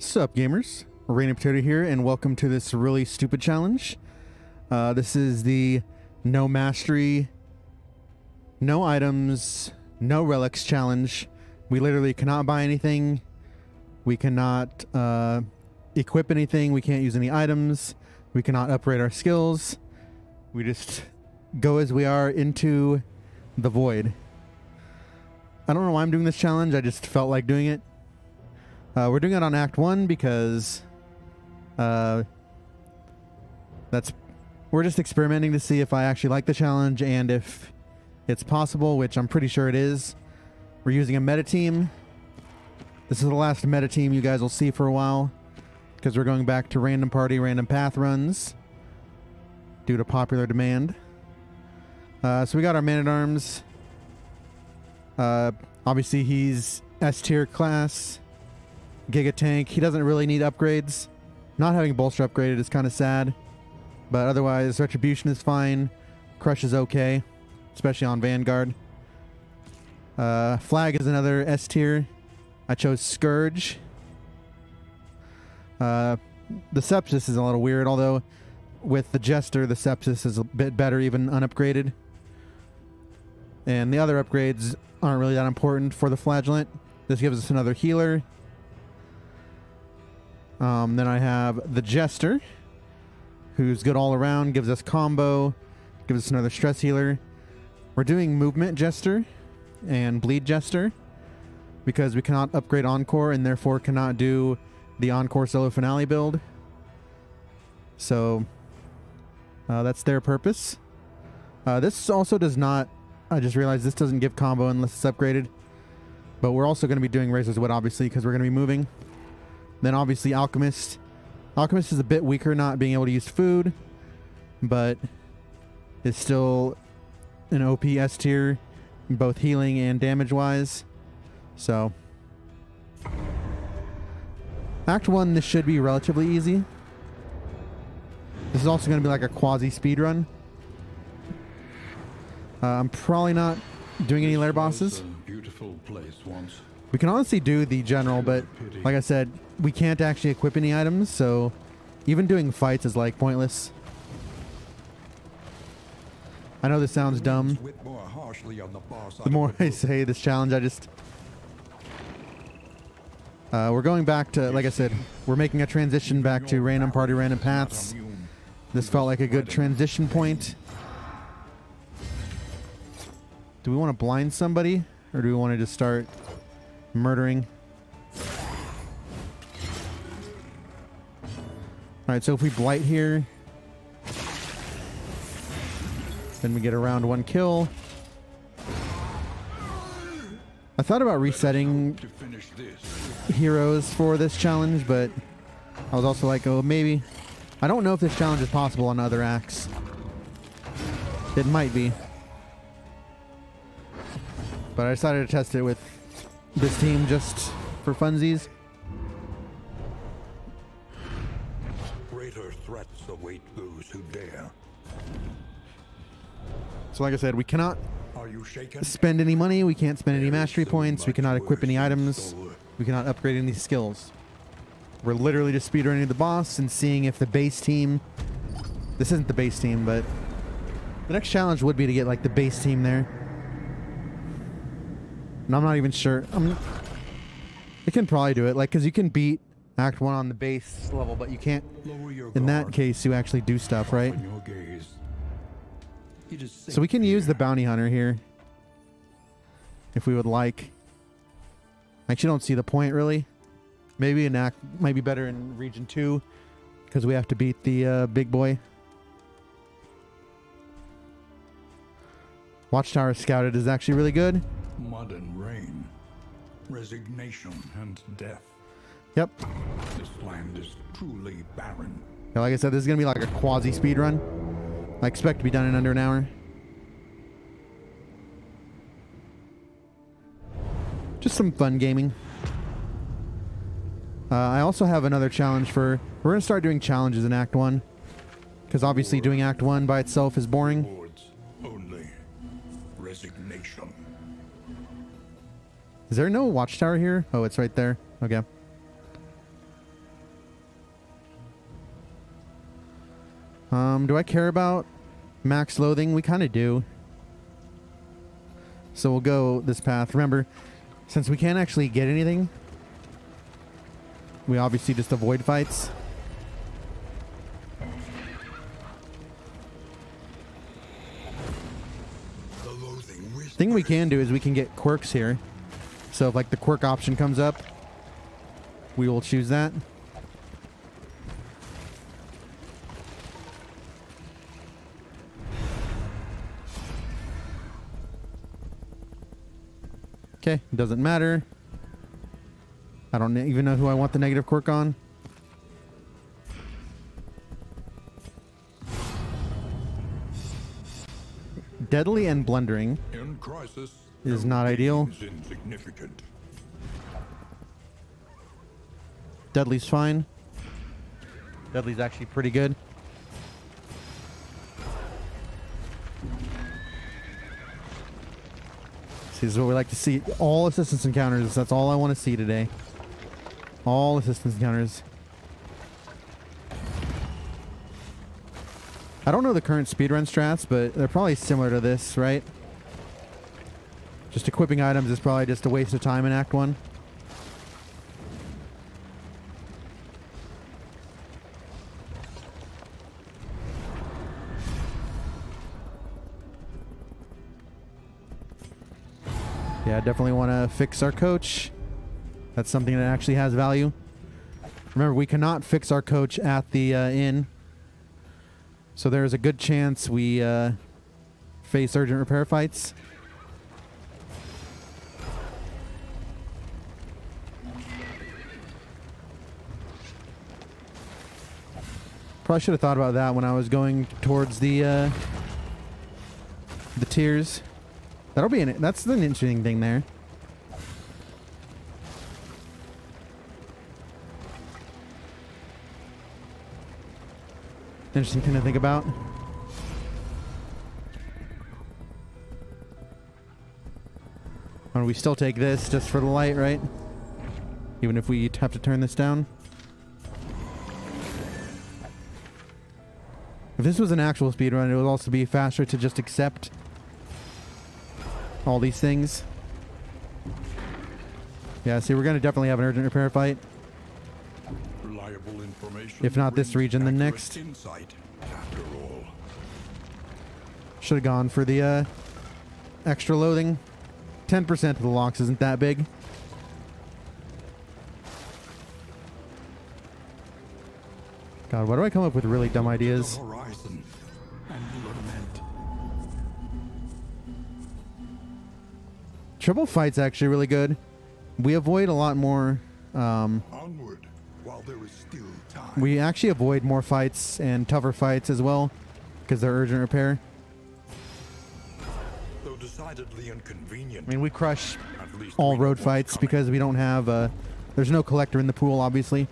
Sup, gamers? Randy Potato here, and welcome to this really stupid challenge. Uh, this is the no mastery, no items, no relics challenge. We literally cannot buy anything. We cannot uh, equip anything. We can't use any items. We cannot upgrade our skills. We just go as we are into the void. I don't know why I'm doing this challenge. I just felt like doing it. Uh, we're doing it on Act 1 because uh, that's we're just experimenting to see if I actually like the challenge and if it's possible, which I'm pretty sure it is. We're using a meta team. This is the last meta team you guys will see for a while because we're going back to random party, random path runs due to popular demand. Uh, so we got our man at arms. Uh, obviously, he's S tier class. Giga Tank. He doesn't really need upgrades. Not having Bolster upgraded is kind of sad. But otherwise, Retribution is fine. Crush is okay, especially on Vanguard. Uh, Flag is another S tier. I chose Scourge. Uh, the Sepsis is a little weird, although with the Jester, the Sepsis is a bit better, even unupgraded. And the other upgrades aren't really that important for the Flagellant. This gives us another healer. Um, then I have the Jester, who's good all around, gives us combo, gives us another stress healer. We're doing movement Jester and bleed Jester because we cannot upgrade Encore and therefore cannot do the Encore solo finale build. So uh, that's their purpose. Uh, this also does not, I just realized this doesn't give combo unless it's upgraded. But we're also going to be doing Razor's Wit, obviously, because we're going to be moving. Then obviously Alchemist. Alchemist is a bit weaker not being able to use food, but is still an OP S tier, both healing and damage wise. So, Act 1, this should be relatively easy. This is also going to be like a quasi speed run. Uh, I'm probably not doing any lair bosses. We can honestly do the general, but like I said, we can't actually equip any items, so even doing fights is like pointless. I know this sounds dumb. The more I say this challenge, I just... Uh, we're going back to, like I said, we're making a transition back to random party, random paths. This felt like a good transition point. Do we want to blind somebody? Or do we want to just start murdering? Alright, so if we blight here, then we get around one kill. I thought about resetting heroes for this challenge, but I was also like, oh, maybe. I don't know if this challenge is possible on other acts. It might be. But I decided to test it with this team just for funsies. Greater threats await those who dare. So like I said, we cannot Are you spend any money, we can't spend any mastery points, we cannot equip any items, we cannot upgrade any skills. We're literally just speedrunning the boss and seeing if the base team... This isn't the base team, but... The next challenge would be to get like the base team there. And I'm not even sure. I'm, I can probably do it, like, because you can beat Act 1 on the base level, but you can't... In that case, you actually do stuff, right? Your gaze. It is So we can use the bounty hunter here. If we would like. I actually don't see the point really. Maybe an act might be better in region two. Because we have to beat the uh, big boy. Watchtower Scouted is actually really good. Mud and rain, resignation and death. Yep. This land is truly barren. Yeah, like I said, this is going to be like a quasi speed run. I expect to be done in under an hour. Just some fun gaming. Uh, I also have another challenge for. We're going to start doing challenges in Act 1. Because obviously, doing Act 1 by itself is boring. Is there no watchtower here? Oh, it's right there. Okay. Um, do I care about max loathing? We kind of do. So we'll go this path. Remember, since we can't actually get anything, we obviously just avoid fights. thing we can do is we can get quirks here. So if like the quirk option comes up, we will choose that. Okay, doesn't matter. I don't even know who I want the negative quirk on. Deadly and blundering. In crisis, Is not ideal. insignificant. Dudley's fine. Dudley's actually pretty good. This is what we like to see. All assistance encounters. That's all I want to see today. All assistance encounters. I don't know the current speedrun strats, but they're probably similar to this, right? Just equipping items is probably just a waste of time in Act 1. Yeah, definitely want to fix our coach. That's something that actually has value. Remember, we cannot fix our coach at the uh, inn. So there is a good chance we uh, face urgent repair fights. Probably should have thought about that when I was going towards the uh, the tiers. That'll be an that's an interesting thing there. Interesting thing to think about. And we still take this just for the light, right? Even if we have to turn this down. If this was an actual speedrun, it would also be faster to just accept all these things. Yeah, see, we're going to definitely have an urgent repair fight. Reliable information. If not this region, then accurate next. Insight, after all. Should have gone for the uh, extra loading. 10% of the locks isn't that big. God, why do I come up with really dumb ideas? Triple fight's actually really good. We avoid a lot more. Um, Onward, while there is still time. we actually avoid more fights and tougher fights as well because they're urgent repair. Though decidedly inconvenient. I mean, we crush all road fights coming. because we don't have. Uh, there's no collector in the pool, obviously.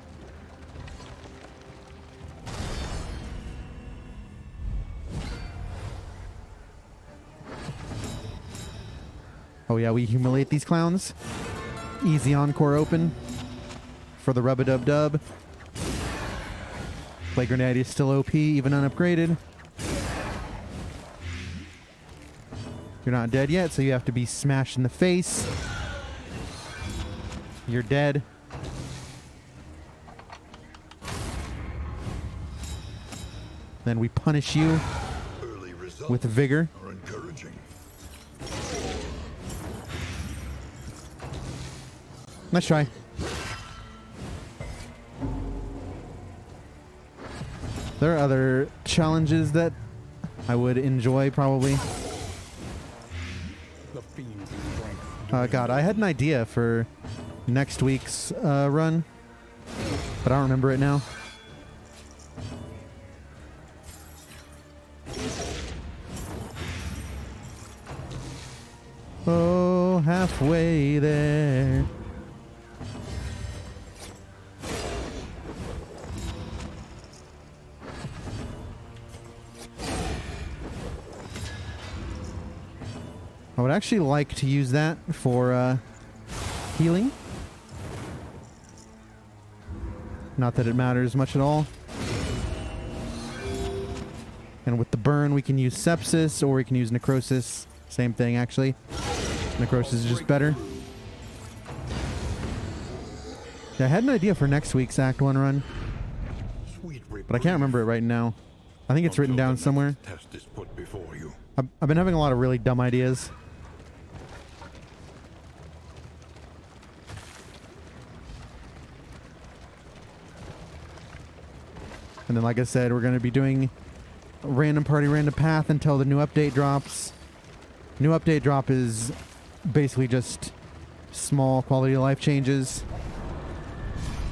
Oh yeah, we humiliate these clowns. Easy encore open for the rub a dub dub. Plague Grenade is still OP, even unupgraded. You're not dead yet, so you have to be smashed in the face. You're dead. Then we punish you with vigor. Let's try. There are other challenges that I would enjoy probably. The fiend's strength. Uh, God, I had an idea for next week's uh, run, but I don't remember it now. Oh, halfway there. Actually like to use that for uh, healing. Not that it matters much at all. And with the burn, we can use sepsis or we can use necrosis. Same thing, actually. Necrosis is just better. Yeah, I had an idea for next week's Act 1 run, but I can't remember it right now. I think it's written down somewhere. Test is put before you. I've, I've been having a lot of really dumb ideas. And then, like I said, we're going to be doing random party, random path until the new update drops. New update drop is basically just small quality of life changes.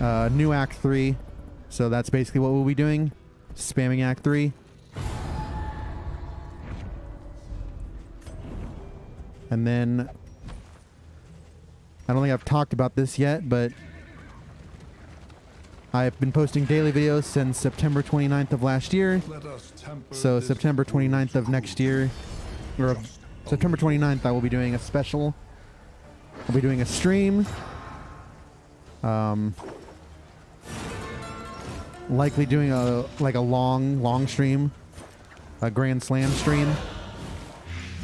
Uh, new Act 3. So that's basically what we'll be doing. Spamming Act 3. And then I don't think I've talked about this yet, but I've been posting daily videos since September 29th of last year. So September 29th of next year, or September 29th, I will be doing a special. I'll be doing a stream. Um, likely doing a like a long, long stream, a Grand Slam stream.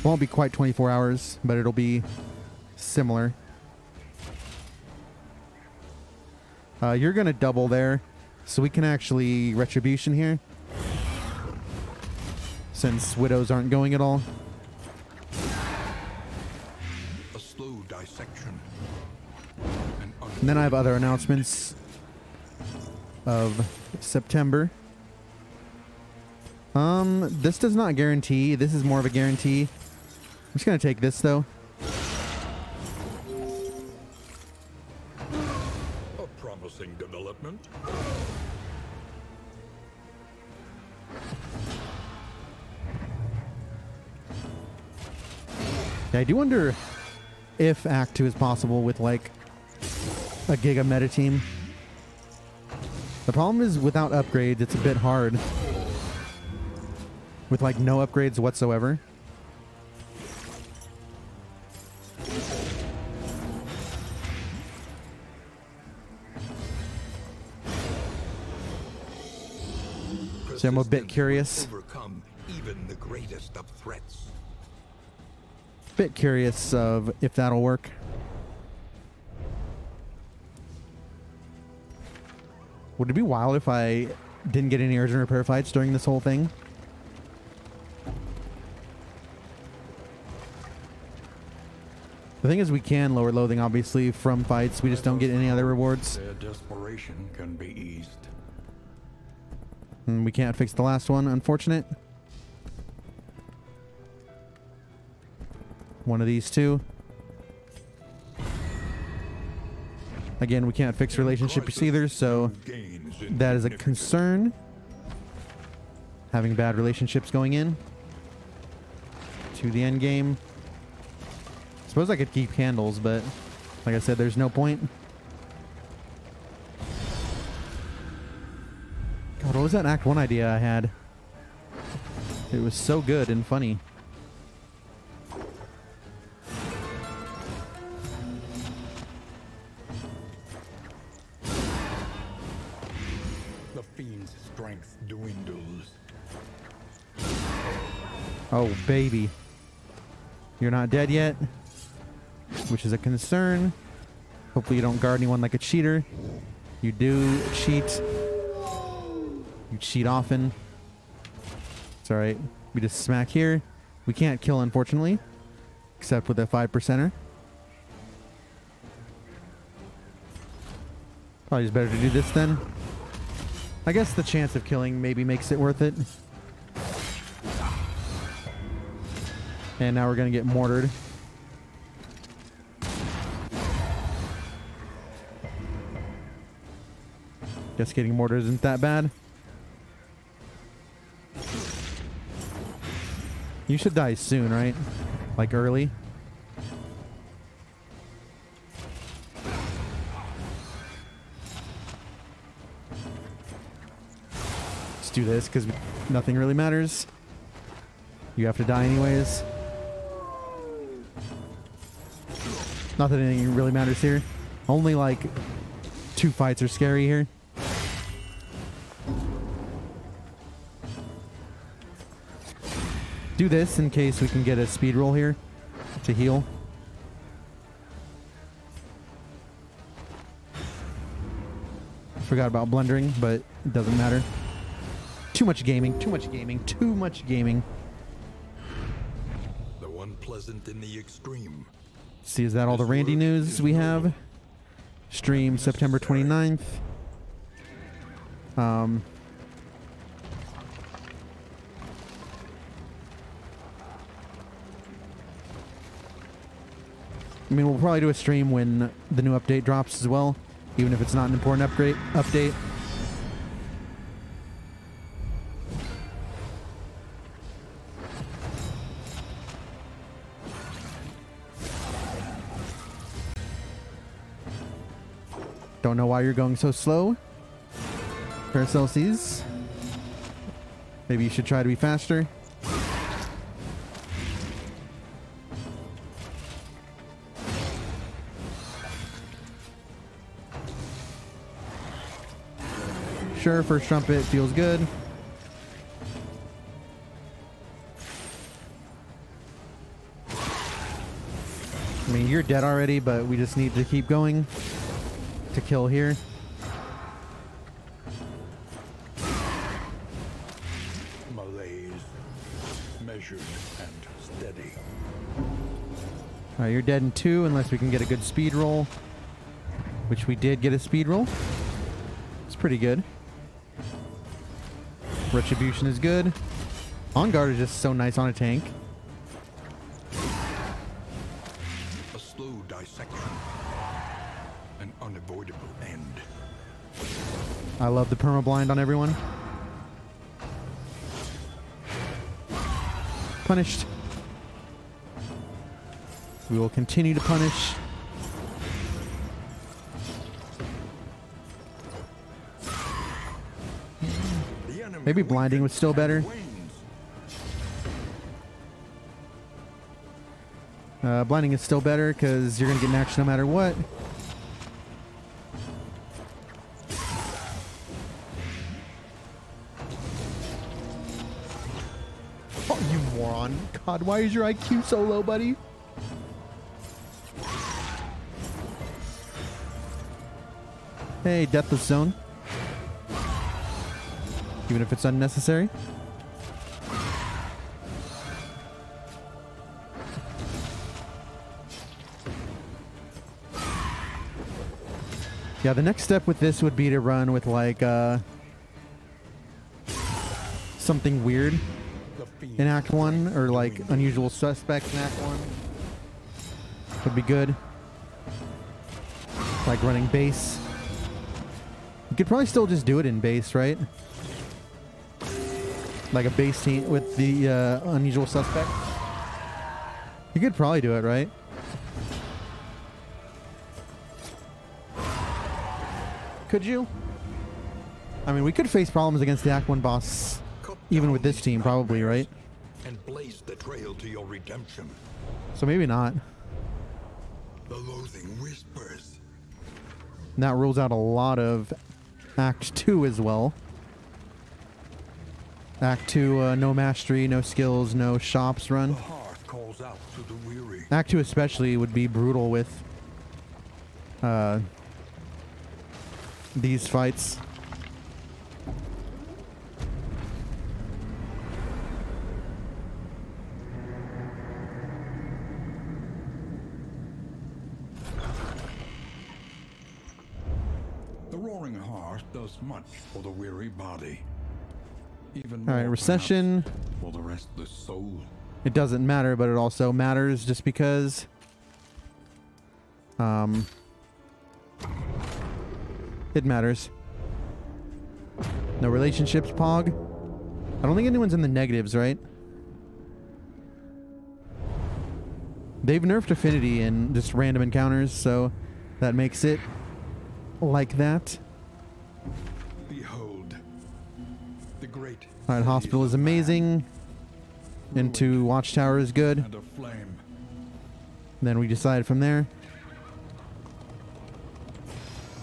Won't be quite 24 hours, but it'll be similar. Uh, you're gonna double there, so we can actually retribution here. Since widows aren't going at all. a slow dissection. An And then I have other announcements of September. Um, this does not guarantee. This is more of a guarantee. I'm just gonna take this though. Do you wonder if Act Two is possible with like a Giga meta team. The problem is without upgrades, it's a bit hard. With like no upgrades whatsoever. So I'm a bit curious. Overcome even the greatest of threats. Bit curious of if that'll work. Would it be wild if I didn't get any urgent repair fights during this whole thing? The thing is, we can lower loathing, obviously, from fights. We just don't get any other rewards. Their desperation can be eased. And we can't fix the last one, unfortunate. One of these two. Again, we can't fix relationships either, so that is a concern. Having bad relationships going in to the end game. Suppose I could keep candles, but like I said, there's no point. God, what was that Act 1 idea I had? It was so good and funny. Oh, baby. You're not dead yet, which is a concern. Hopefully, you don't guard anyone like a cheater. You do cheat. You cheat often. It's alright. We just smack here. We can't kill, unfortunately, except with a 5 percenter. Probably just better to do this then. I guess the chance of killing maybe makes it worth it. And now we're gonna get mortared. Guess getting mortared isn't that bad. You should die soon, right? Like early. Let's do this because nothing really matters. You have to die anyways. Not that anything really matters here. Only like two fights are scary here. do this in case we can get a speed roll here to heal. Forgot about blundering, but it doesn't matter. Too much gaming, too much gaming, too much gaming. The one pleasant in the extreme. See, is that all the Randy news we have? Stream September 29th. Um, I mean, we'll probably do a stream when the new update drops as well, even if it's not an important upgrade update. Don't know why you're going so slow. Paracelsus. Maybe you should try to be faster. Sure, first trumpet feels good. I mean, you're dead already, but we just need to keep going to kill here. Malaise. Measured and steady. All right, you're dead in two unless we can get a good speed roll, which we did get a speed roll. It's pretty good. Retribution is good. On guard is just so nice on a tank. I love the perma blind on everyone. Punished. We will continue to punish. Maybe blinding was still better. Uh, blinding is still better because you're going to get an action no matter what. God, why is your IQ so low, buddy? Hey, Deathless Zone. Even if it's unnecessary. Yeah, the next step with this would be to run with like uh something weird in Act One, or like unusual suspects in Act One. Would be good. Like running base. You could probably still just do it in base, right? Like a base team with the uh, unusual suspect. You could probably do it, right? Could you? I mean, we could face problems against the Act 1 boss even with this team, probably, right? And blaze the trail to your redemption. So maybe not. The loathing whispers. And that rules out a lot of Act 2 as well. Act 2, uh, no mastery, no skills, no shops run. The heart calls out to the weary. Act 2 especially would be brutal with uh, these fights. The roaring heart does for the weary body. Even All right, recession. the restless soul. It doesn't matter, but it also matters just because. Um, it matters. No relationships, Pog. I don't think anyone's in the negatives, right? They've nerfed affinity in just random encounters, so that makes it like that. Great All right, hospital is amazing. Into watchtower is good. and. Then we decide from there.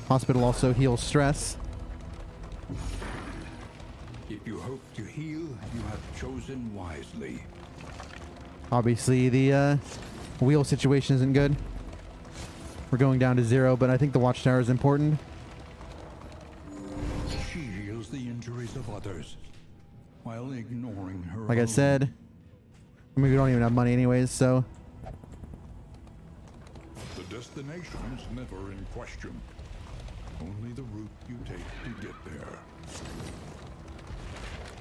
Hospital also heals stress. If you hope to heal, you have chosen wisely. Obviously, the uh, wheel situation isn't good. We're going down to zero, but I think the watchtower is important. Ignoring her Like I said, I mean, we don't even have money anyways, so The destination is never in question. Only the route you take to get there.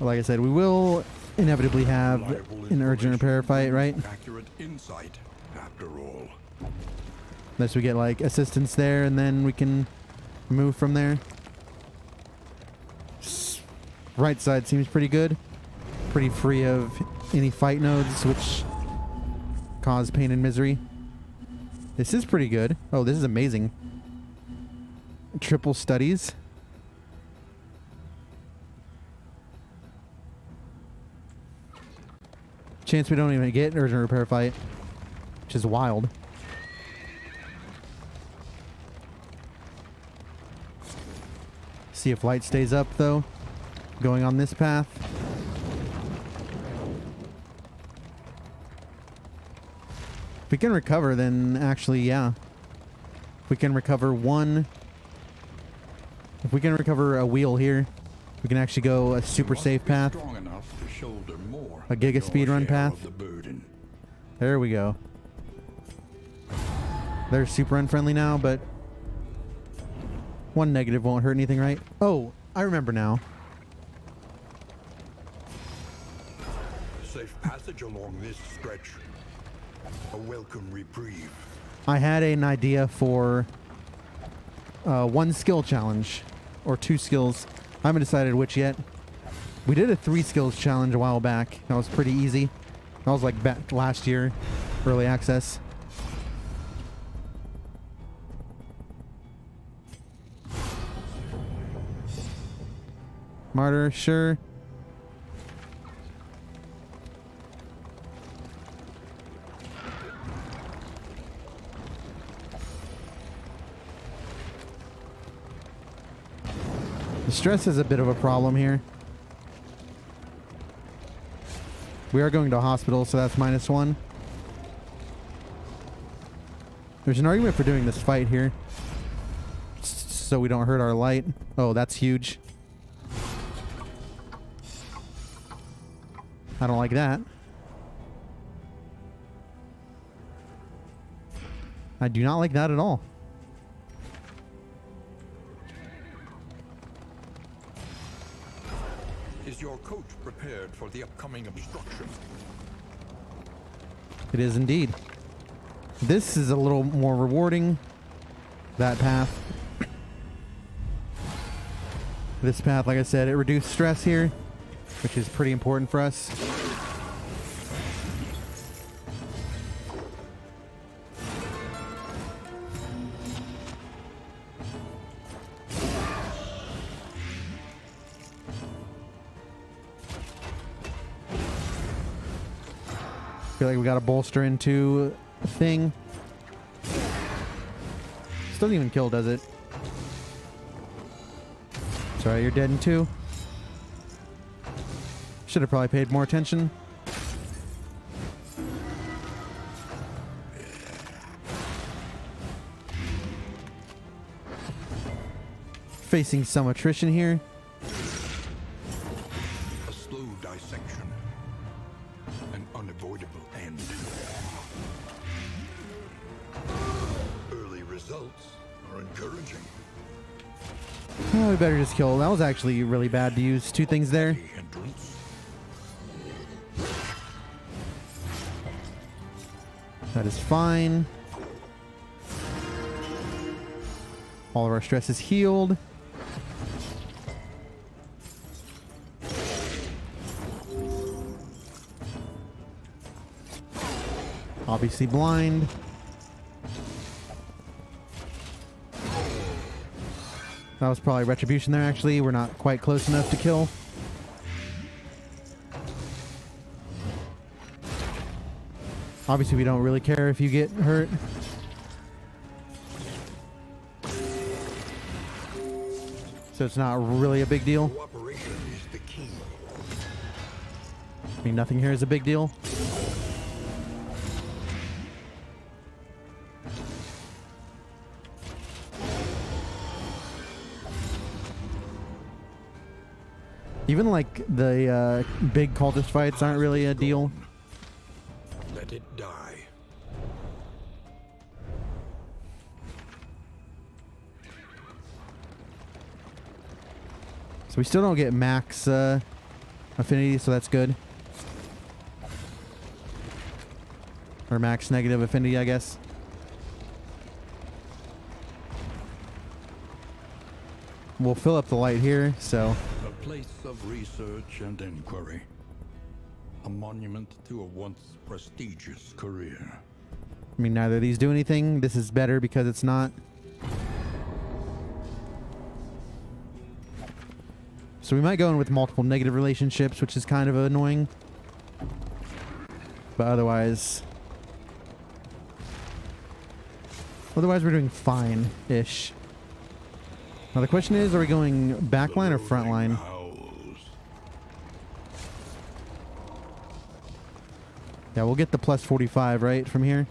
like I said, we will inevitably have an urgent repair fight, right? Accurate insight, after all. Unless we get like assistance there, and then we can move from there. Right side seems pretty good. Pretty free of any fight nodes, which cause pain and misery. This is pretty good. Oh, this is amazing. Triple studies. Chance we don't even get an urgent repair fight, which is wild. See if light stays up though. Going on this path. If we can recover, then actually, yeah. If we can recover one. If we can recover a wheel here, we can actually go a super safe path. Strong enough to shoulder more A giga speed run path? of the burden. There we go. They're super unfriendly now, but one negative won't hurt anything, right? Oh, I remember now. Safe passage along this stretch. A welcome reprieve. I had an idea for uh, one skill challenge or two skills. I haven't decided which yet. We did a three skills challenge a while back. That was pretty easy. That was like back last year, early access. Martyr, sure. Stress is a bit of a problem here. We are going to hospital, so that's minus one. There's an argument for doing this fight here. So we don't hurt our light. Oh, that's huge. I don't like that. I do not like that at all. Is your coach prepared for the upcoming obstruction? It is indeed. This is a little more rewarding. That path. This path, like I said, it reduced stress here, which is pretty important for us. Got to bolster into a thing. This doesn't even kill, does it? Sorry, you're dead in two. Should have probably paid more attention. Facing some attrition here. Oh, better just kill. That was actually really bad to use two things there. That is fine. All of our stress is healed. Obviously blind. That was probably retribution there actually. We're not quite close enough to kill. Obviously, we don't really care if you get hurt. So it's not really a big deal. Cooperation is the key. mean, nothing here is a big deal. Even like the uh, big cultist fights aren't really a deal. Let it die. So we still don't get max uh, affinity, so that's good. Or max negative affinity, I guess. We'll fill up the light here, so place of research and inquiry. A monument to a once prestigious career. I mean neither of these do anything. This is better because it's not. So we might go in with multiple negative relationships, which is kind of annoying. But otherwise... Otherwise we're doing fine-ish. Now the question is, are we going backline or frontline? loathing howls. Yeah, we'll get the plus 45, right, from here?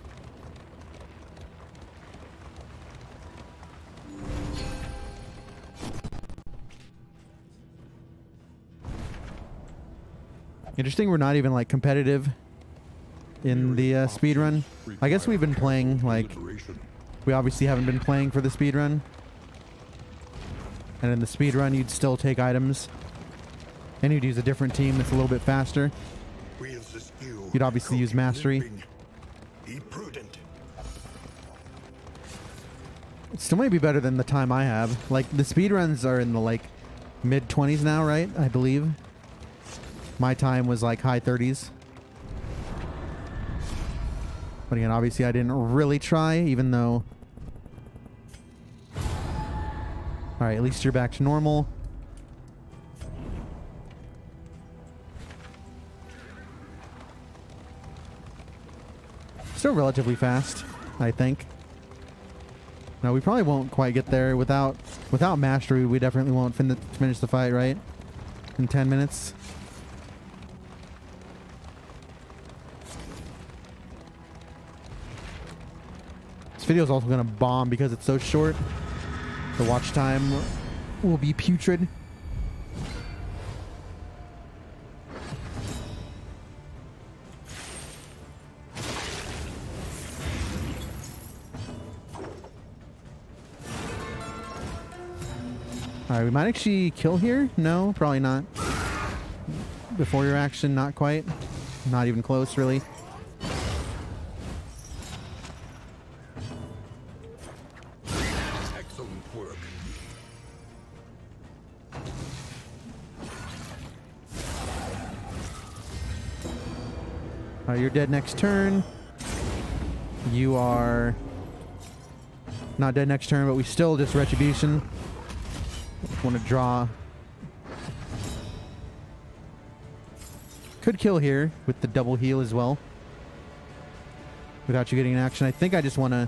Interesting, we're not even, like, competitive in the uh, speed run. I guess we've been playing, like, we obviously haven't been playing for the speed run. And in the speed run, you'd still take items. And you'd use a different team that's a little bit faster. Wields the skill You'd obviously use mastery. Be prudent. It still might be better than the time I have. Like the speed runs are in the like mid 20s now, right? I believe. My time was like high 30s. But again, obviously I didn't really try even though All right, at least you're back to normal. Still relatively fast, I think. No, we probably won't quite get there without without mastery. We definitely won't fin finish the fight, right? In 10 minutes. This video is also going to bomb because it's so short. The watch time will be putrid. All right, we might actually kill here. No, probably not. Before your action, not quite. Not even close, really. Excellent work. All right, you're dead next turn. You are not dead next turn, but we still just retribution. Want to draw. Could kill here with the double heal as well. Without you getting an action. I think I just want to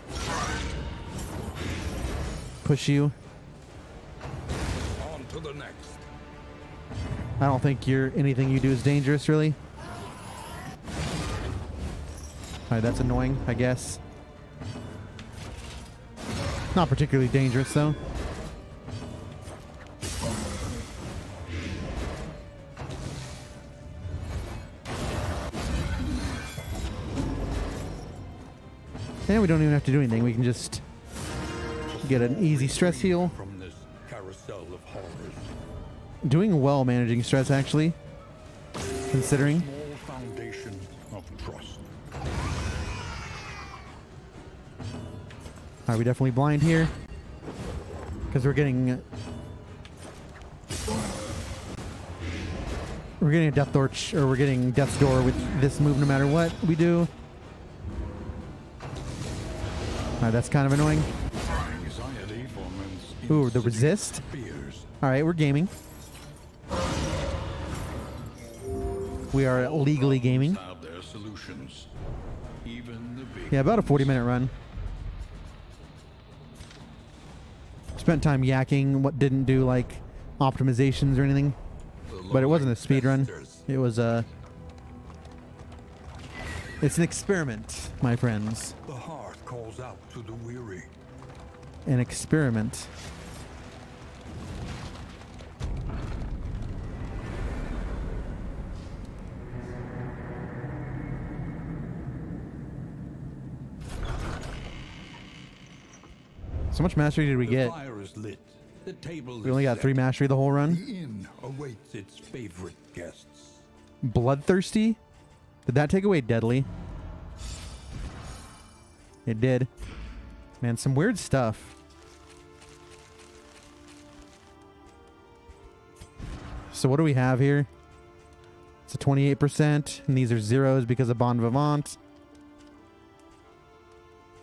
push you. On to the next. I don't think you're anything you do is dangerous, really. Alright, that's annoying, I guess. Not particularly dangerous, though. And we don't even have to do anything. We can just get an easy stress heal. Doing well managing stress, actually. Considering. Are we definitely blind here? Because we're getting... We're getting a Death Torch, or we're getting Death's Door with this move no matter what we do. That's kind of annoying. Ooh, the resist? Alright, we're gaming. We are legally gaming. Yeah, about a 40 minute run. Spent time yakking what didn't do like optimizations or anything. But it wasn't a speed run. It was a It's an experiment, my friends. Calls out to the weary. An experiment. So much mastery did we get? fire is lit. The table We only got three mastery the whole run. The inn awaits its favorite guests. Bloodthirsty? Did that take away deadly? It did. Man, some weird stuff. So what do we have here? It's a 28%, and these are zeros because of Bon Vivant.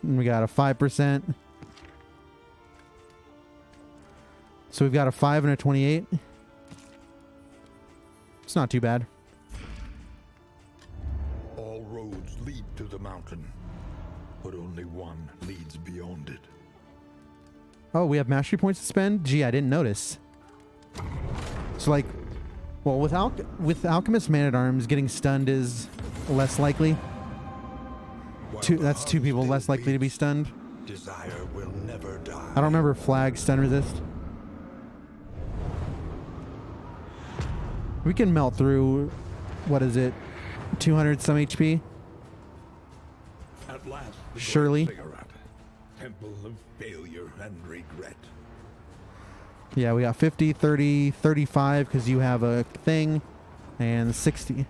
And we got a 5%. So we've got a 5 and a 28. It's not too bad. All roads lead to the mountain, but only one leads beyond it. Oh, we have mastery points to spend? Gee, I didn't notice. So like well with Al- with Alchemist Man at Arms getting stunned is less likely. Two, that's two people less likely to be stunned. Desire will never die. I don't remember flag stun resist. We can melt through what is it? 200 some HP? At last, Surely. Temple of failure and regret. Yeah, we got 50, 30, 35 cuz you have a thing and 60.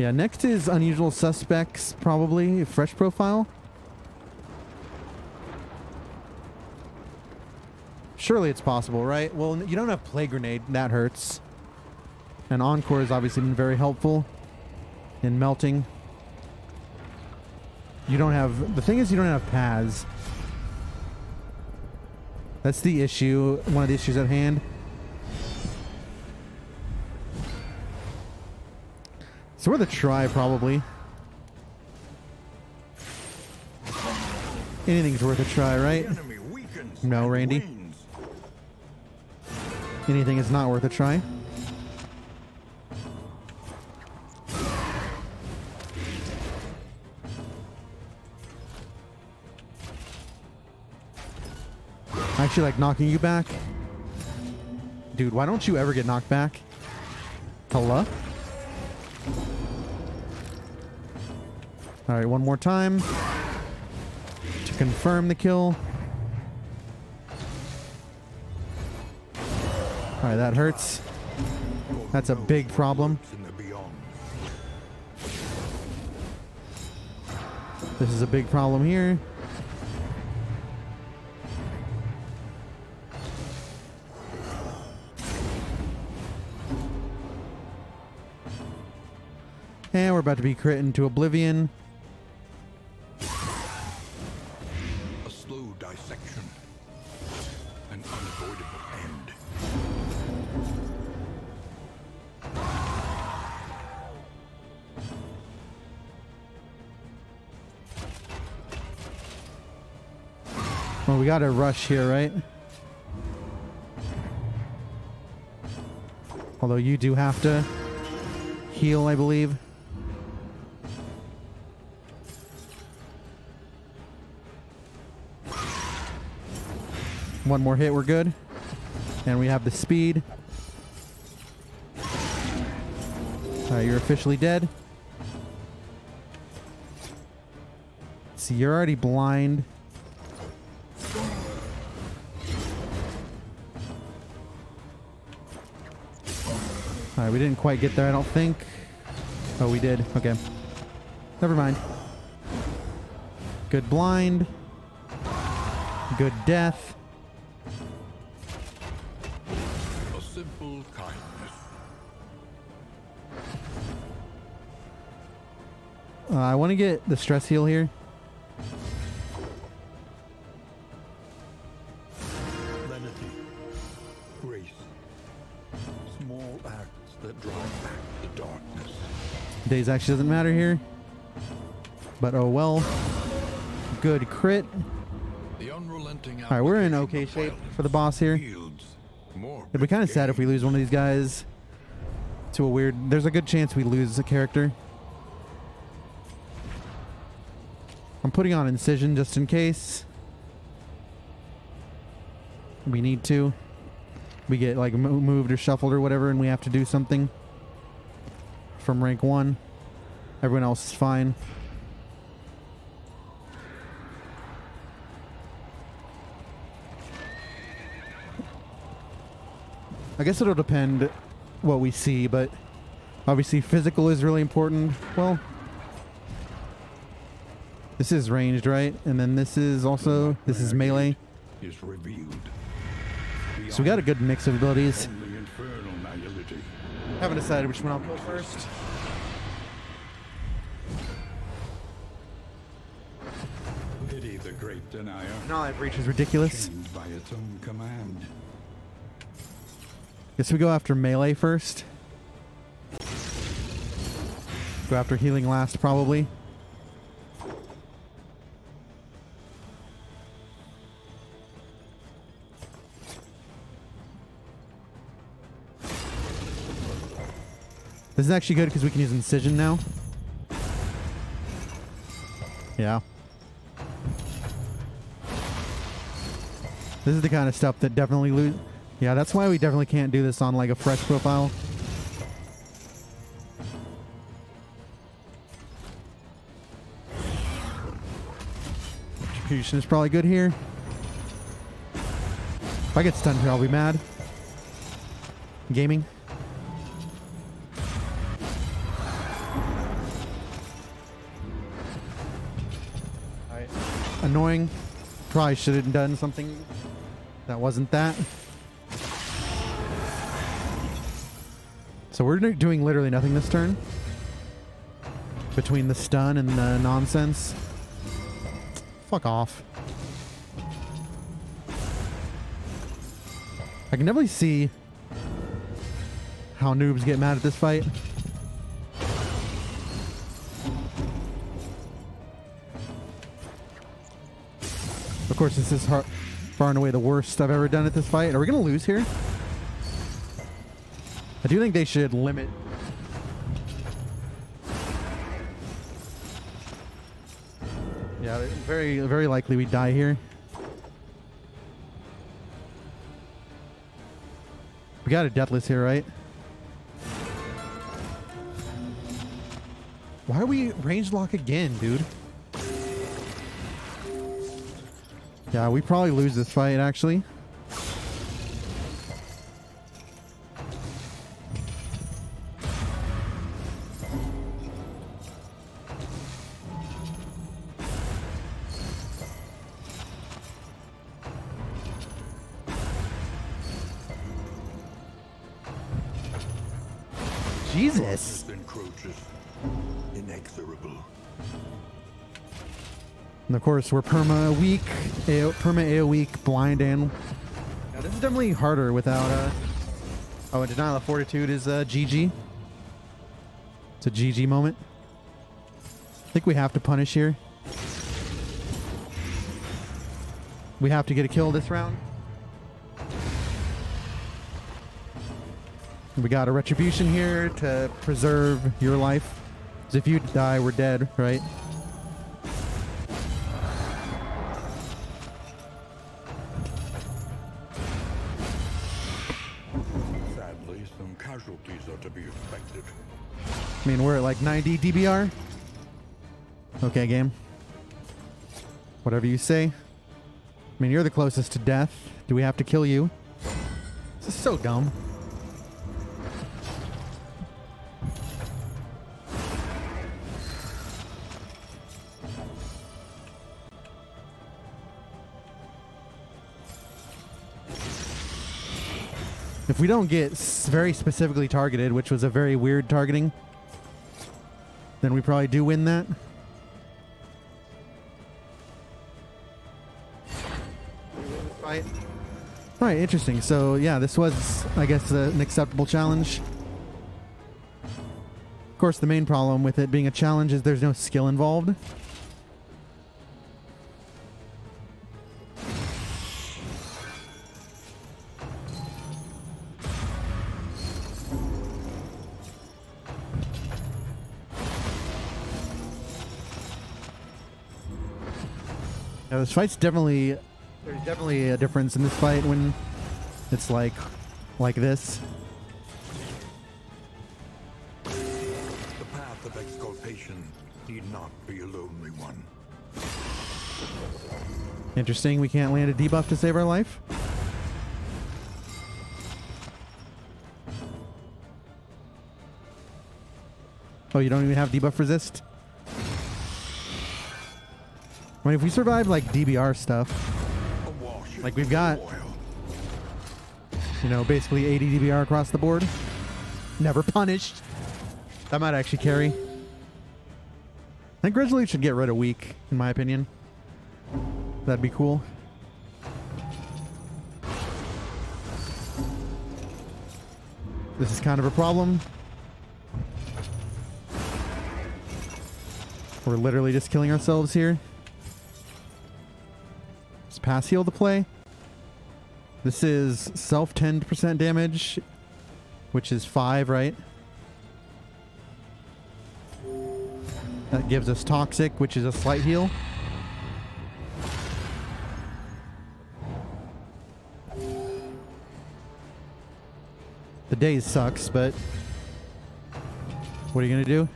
Yeah, next is Unusual Suspects, probably. Fresh profile. Surely it's possible, right? Well, you don't have Plague Grenade. That hurts. And Encore has obviously been very helpful in melting. You don't have... The thing is, you don't have paths. That's the issue. One of the issues at hand. So we're the try, probably. Anything's worth a try, right? No, and Randy. Anything is not worth a try. Actually like knocking you back. Dude, why don't you ever get knocked back? Hello? Alright, one more time. To confirm the kill. Alright, that hurts. That's a big problem. This is a big problem here. And we're about to be crit into oblivion. To rush here, right? Although you do have to heal, I believe. One more hit, we're good. And we have the speed. Alright, you're officially dead. See, you're already blind. Alright, we didn't quite get there, I don't think. Oh, we did. Okay. Never mind. Good blind. Good death. A simple kindness. Uh, I want to get the stress heal here. Days actually doesn't matter here. But oh well. Good crit. All right, we're in okay shape for the boss here. It'd be kind of sad if we lose one of these guys to a weird. There's a good chance we lose a character. I'm putting on incision just in case. We need to. We get like moved or shuffled or whatever, and we have to do something from rank one. Everyone else is fine. I guess it'll depend what we see, but obviously physical is really important. Well, this is ranged, right? And then this is also this is melee. is. So we got a good mix of abilities. Only infernal nihility. Haven't decided which one I'll kill first. The great denier. Knowledge breach is ridiculous. By its own command. Guess we go after melee first. Go after healing last, probably. This is actually good because we can use incision now. Yeah. This is the kind of stuff that definitely lose. Yeah, that's why we definitely can't do this on like a fresh profile. Execution is probably good here. If I get stunned here, I'll be mad. Gaming. Annoying. Probably should have done something that wasn't that. So we're doing literally nothing this turn. Between the stun and the nonsense. Fuck off. I can definitely see how noobs get mad at this fight. Of course, this is har far and away the worst I've ever done at this fight. Are we going to lose here? I do think they should limit. Yeah, very, very likely we die here. We got a deathless here, right? Why are we range lock again, dude? Yeah, we probably lose this fight, actually. We're perma weak, AO, perma AO weak, blind, and now this is definitely harder without. Uh, oh, and denial of fortitude is uh, GG. It's a GG moment. I think we have to punish here. We have to get a kill this round. We got a retribution here to preserve your life. 'Cause if you die, we're dead, right? Mean, we're at like 90 DBR. Okay, game. Whatever you say. I mean, you're the closest to death. Do we have to kill you? This is so dumb. If we don't get very specifically targeted, which was a very weird targeting, then we probably do win that. Right. Right, interesting. So, yeah, this was, I guess, uh, an acceptable challenge. Of course, the main problem with it being a challenge is there's no skill involved. Yeah, this fight's definitely there's definitely a difference in this fight when it's like like this. The path of exculpation need not be a lonely one. Interesting. We can't land a debuff to save our life. Oh, you don't even have debuff resist? I mean, if we survive like DBR stuff, Like we've got- you know, basically 80 DBR across the board, never punished. That might actually carry. I think Grizzly should get rid of weak, in my opinion. That'd be cool. This is kind of a problem. We're literally just killing ourselves here. Pass heal to play? This is self 10% damage, which is 5, right? That gives us toxic, which is a slight heal. The days sucks, but what are you gonna do?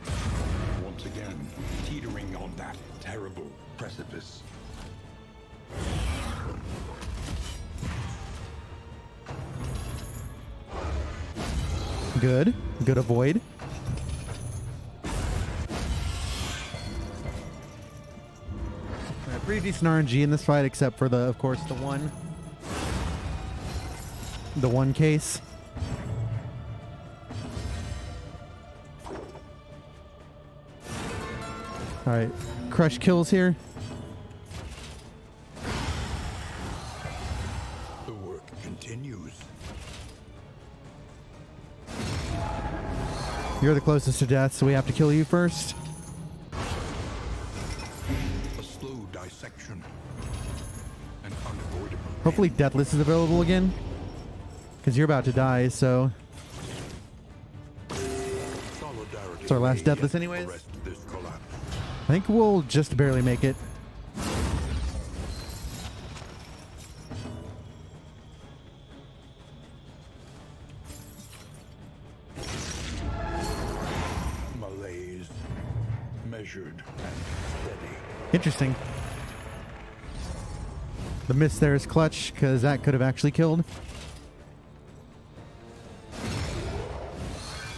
Good. Good avoid. Pretty decent RNG in this fight, except for the, of course, the one, the one case. All right, crush kills here. You're the closest to death, so we have to kill you first. A slow dissection. An unavoidable. Hopefully, Deathless is available again, because you're about to die. So It's our last deathless anyways. arrest this collapse. I think we'll just barely make it. Interesting. The miss there is clutch because that could have actually killed.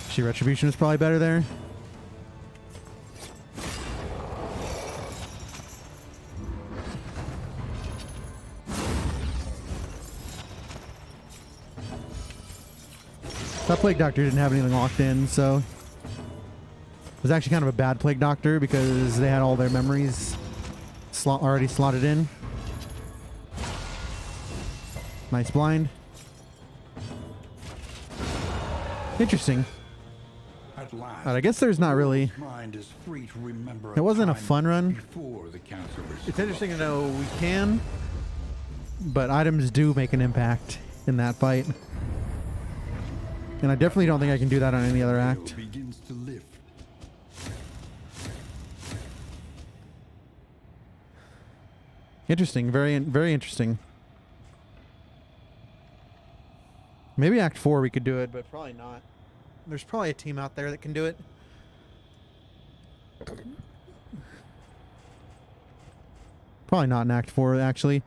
She retribution is probably better there. That plague doctor didn't have anything locked in, so it was actually kind of a bad plague doctor because they had all their memories slot already slotted in. Nice blind. Interesting. At last. But I guess there's not really. Mind is free to remember It wasn't a fun run. The council was It's interesting to know we can, but items do make an impact in that fight. And I definitely don't think I can do that on any other act. Interesting, very very interesting. Maybe Act 4 we could do it, but probably not. There's probably a team out there that can do it. Probably not in Act 4, actually.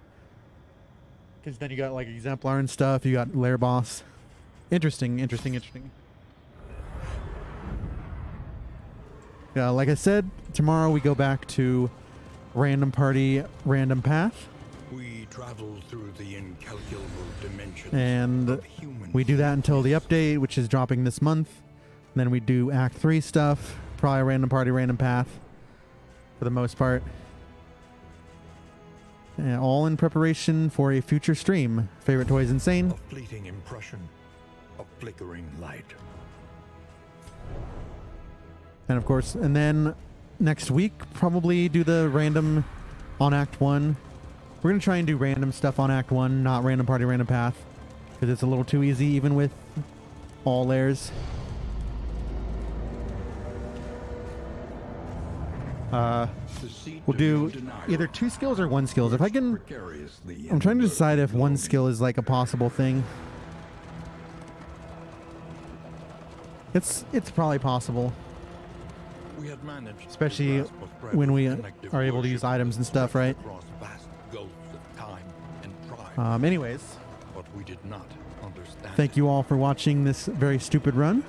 Because then you got like Exemplar and stuff. You got Lair Boss. Interesting, interesting, interesting. Yeah, like I said, tomorrow we go back to random party, random path. We travel through the incalculable dimensions And we do that until the update, which is dropping this month. And then we do Act 3 stuff, probably random party, random path for the most part. And all in preparation for a future stream. Favorite Toys Insane. A fleeting impression of flickering light. And of course, and then next week, probably do the random on Act 1. We're going to try and do random stuff on Act 1, not random party, random path. Because it's a little too easy, even with all layers. Uh, we'll do either two skills or one skills. If I can, I'm trying to decide if one skill is like a possible thing. It's it's probably possible, We had managed to especially grasp a thread when we are able to use items and stuff, right? across vast gulfs of time and pride, Um, anyways, but we did not understand. thank you all for watching this very stupid run.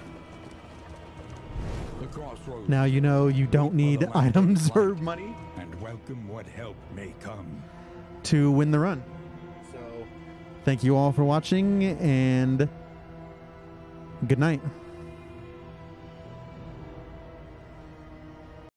Now you know you don't need Well, the land items or money and welcome what help may come. to win the run. So, thank you all for watching and good night.